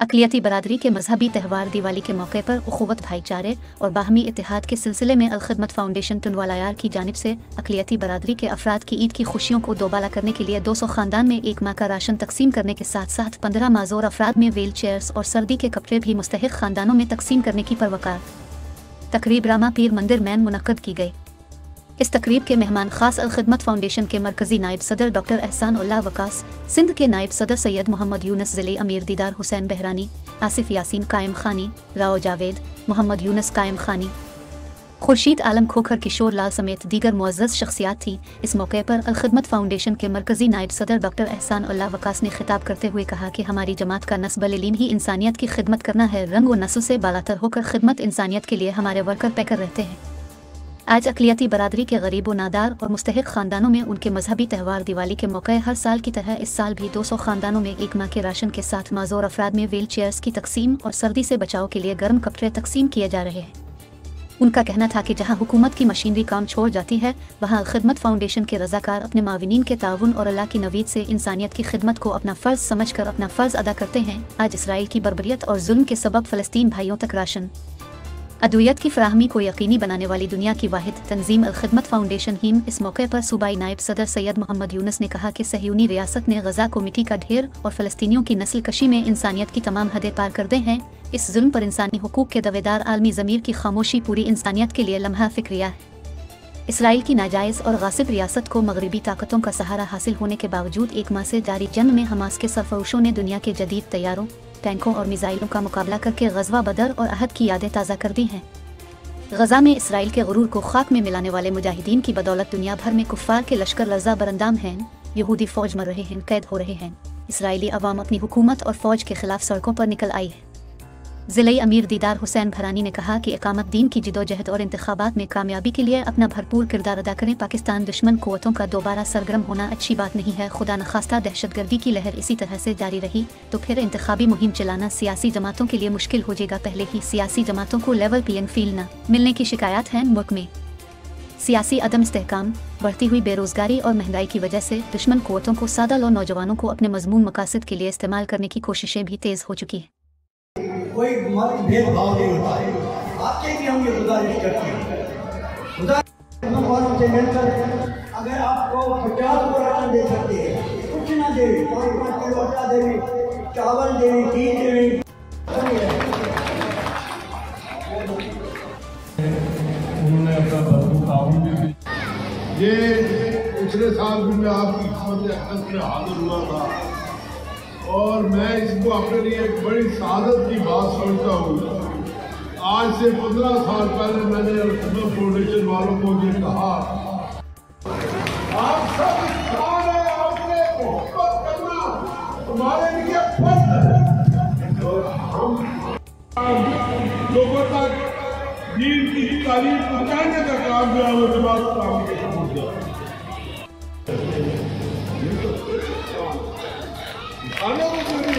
अकलियती बरदरी के मजहबी त्यौहार दिवाली के मौके पर उखुवत भाईचारे और बाहमी इतिहाद के सिलसिले में अलखदमत फाउंडेशन टुनवालायार की जानब से अकलियती बरदरी के अफराद की ईद की खुशियों को दोबाला करने के लिए दो सौ खानदान में एक माह का राशन तकसीम करने के साथ साथ पंद्रह माजोर अफराद में व्हील चेयर्स और सर्दी के कपड़े भी मुस्तक खानदानों में तकसीम करने की परवकार। तकरीब रामा पीर मंदिर मैन मुनद की गई। इस तकरीब के मेहमान खास अलखदमत फाउंडेशन के मरकजी नायब सदर डॉक्टर एहसान उल्ला वकास, सिंध के नायब सदर सैयद मोहम्मद यूनस ज़िले अमीर दीदार हुसैन बहरानी, आसिफ यासीन कायम खानी, राव जावेद, मोहम्मद यूनस कायम खानी। खुर्शीद आलम खोखर किशोर लाल समेत दीगर मुआज़ शख्सियात थी। इस मौके पर अलखदमत फाउंडेशन के मरकजी नायब सदर डॉक्टर एहसान उल्ला वकास ने खिताब करते हुए कहा कि हमारी जमात का नस्ब लीम ही इंसानियत की खिदमत करना है। रंग व नस्ल से बालातर होकर खिदमत इंसानियत के लिए हमारे वर्कर पैकर रहते हैं। आज अकलियती बरदरी के गरीब नादार और मुस्तक ख़ानदानों में उनके मजहबी त्यौहार दिवाली के मौके हर साल की तरह इस साल भी 200 ख़ानदानों में एक माह के राशन के साथ माजोर अफराद में व्हील चेयर्स की तकसीम और सर्दी से बचाव के लिए गर्म कपड़े तकसीम किए जा रहे हैं। उनका कहना था कि जहाँ हुकूमत की मशीनरी काम छोड़ जाती है, वहाँ खिदमत फाउंडेशन के रजाकार अपने माविनीन के ताउन और अल्लाह की नवीद से इंसानियत की खिदमत को अपना फ़र्ज़ समझ कर अपना फ़र्ज़ अदा करते हैं। आज इसराइल की बरबरीत और जुल्म के सबब फ़लस्तीन भाइयों तक राशन अद्वियत की फ्राहमी को यकीनी बनाने वाली दुनिया की वाहिद तंजीम अलखदमत फाउंडेशन हीम इस मौके पर सूबाई नायब सदर सैयद मोहम्मद यूनस ने कहा कि सहयूनी रियासत ने गजा को मिट्टी का ढेर और फ़लस्तियों की नस्ल कशी में इंसानियत की तमाम हदें पार कर दे हैं। इस जुल्म पर इंसानी हकूक के दवेदार आलमी ज़मीर की खामोशी पूरी इंसानियत के लिए लम्हा फिक्रिया है। इसराइल की नाजायज़ और गासिब रियासत को मगरबी ताकतों का सहारा हासिल होने के बावजूद एक माह से जारी जंग में हमास के सरफरोशों ने दुनिया के जदीद तैयारों टैंकों और मिसाइलों का मुकाबला करके गजवा बदर और अहद की यादें ताज़ा कर दी हैं। गजा में इसराइल के गुरूर को खाक में मिलाने वाले मुजाहिदीन की बदौलत दुनिया भर में कुफ्फार के लश्कर लज्जा बरंदाम हैं। यहूदी फौज मर रहे हैं, कैद हो रहे हैं। इसराइली अवाम अपनी हुकूमत और फौज के खिलाफ सड़कों पर निकल आई है। ज़िले अमीर दीदार हुसैन भरानी ने कहा कि अकामत दीन की जिदोजहद और इंतबात में कामयाबी के लिए अपना भरपूर किरदार अदा करें। पाकिस्तान दुश्मन कुतों का दोबारा सरगर्म होना अच्छी बात नहीं है। खुदा नखास्ता दहशत गर्दी की लहर इसी तरह से जारी रही। तो फिर इंतबी मुहिम चलाना सियासी जमातों के लिए मुश्किल हो जाएगा। पहले ही सियासी जमातों को लेवल प्लेइंग फ़ील्ड न मिलने की शिकायत है मुल्क में। सियासी अदम इसकाम बढ़ती हुई बेरोजगारी और महँगाई की वजह से दुश्मन कुतों को सादा लो नौजवानों को अपने मजमून मकासद के लिए इस्तेमाल करने की कोशिशें भी तेज़ हो चुकी हैं। कोई भेदभाव नहीं होता। है आपके भी हम ये गुजारिश करते हैं। खुदा से मिलकर अगर आपको पचास को राशन दे सकते हैं कुछ ना दे पाँच पाँच किलो आटा देवी चावल देवी घी देवी उन्होंने अपना भरपूर ताउन भी ये पिछले साल भी मैं आपकी किस्मत में हाजिर हुआ था। और मैं इसको अपने लिए एक बड़ी सादत की बात समझता हूँ। आज से पंद्रह साल पहले मैंने अल्फ़ा फाउंडेशन वालों को ये कहा, आप सब अपने मोहब्बत करना तुम्हारे लिए फ़र्ज़ और हम लोगों तक दीन की तालीम पहुँचाने का काम जो है वो दिमाग काम के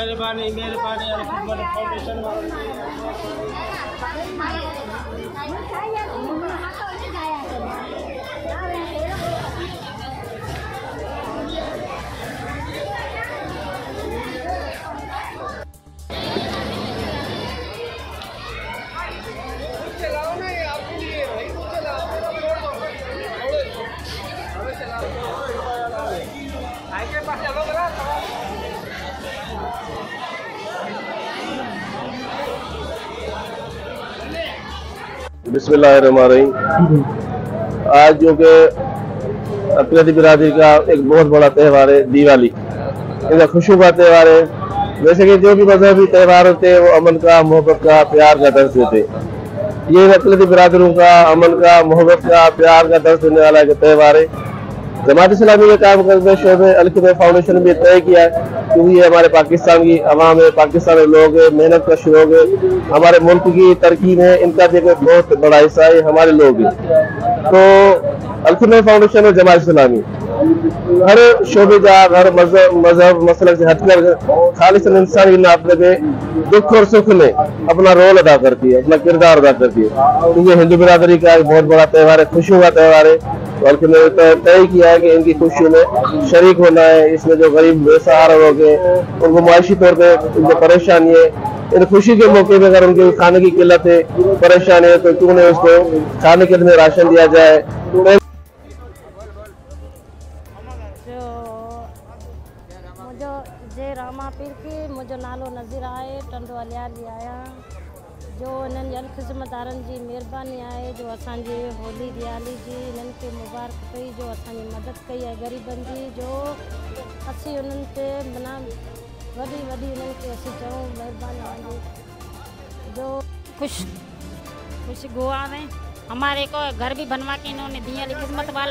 मेहरबानी मेहरबानी फाउंडेशन बिस्मिल्लाहिर्रहमानिर्रहीम। आज जो कि अकलियती बिरादरी का एक बहुत बड़ा त्यौहार है, दिवाली। इनका खुशबू का त्यौहार है। वैसे कि जो भी मजहबी त्यौहार होते हैं, वो अमन का, मोहब्बत का, प्यार का दर्ज देते ये अकलती बिरादरों का, अमन का, मोहब्बत का, प्यार का दर्ज देने वाला एक त्यौहार है। जमात इस्लामी के काम करते शोबे अलखिद फाउंडेशन ने भी तय किया है क्योंकि ये हमारे पाकिस्तान की अवाम है, पाकिस्तान के लोग है, मेहनत का शौक है। हमारे मुल्क की तरक्की में इनका एक बहुत बड़ा हिस्सा है हमारे लोग हैं। तो अलखिद फाउंडेशन और जमात इस्लामी, हर शोबे जाग हर मज़हब मसलक से हटकर खालिश इंसान की नापने पे दुख और सुख में अपना रोल अदा करती है, अपना किरदार अदा करती है। ये हिंदू बिरादरी का एक बहुत बड़ा त्यौहार है, खुशियों का त्यौहार है। बल्कि ने तय तय किया कि इनकी खुशियों में शरीक होना है, इसमें जो गरीब बेसहारा लोग हैं, उनको मुआशी तौर पे उनको परेशानी है इन खुशी के मौके पे अगर उनके खाने की किल्लत है, परेशानी है तो क्यों नहीं उसको खाने के लिए राशन दिया जाए? जे रामा पीर की मुंहिंजो नालो नज़ीर आहे टंडवालिया जी आहियाँ जो इन्हनि जन ख़िदमतदारनि जी महिरबानी आहे, जो असांजे होली, दियाली जी इन्हनि खे मुबारक कई, जो असांजी मदद कई आहे ग़रीबनि जी, जो असीं उन्हनि ते माना वॾी वॾी उन्हनि खे असीं चऊं, महिरबानी जो खुश खुश गोवा में। हमारे को घर भी बनवा के इन्होंने दिया वाले